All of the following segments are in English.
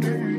day.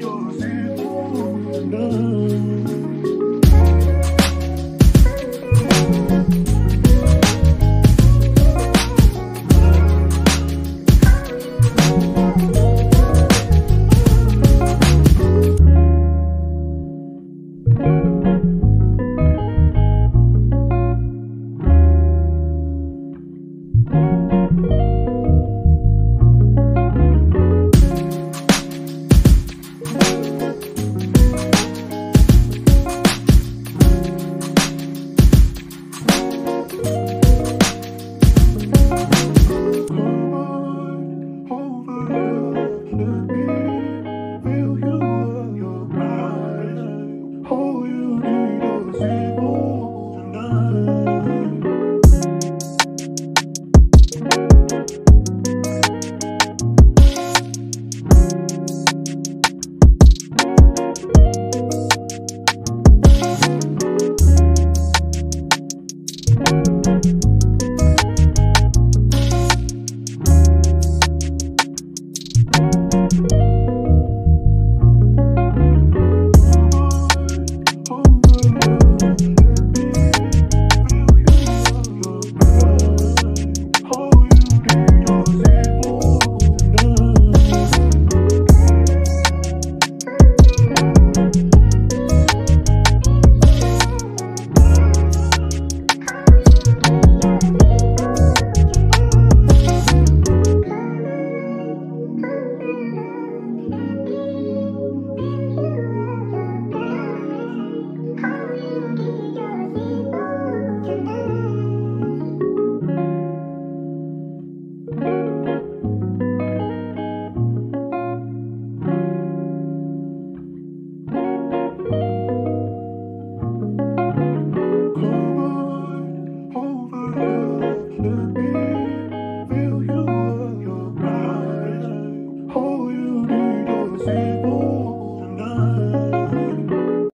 life.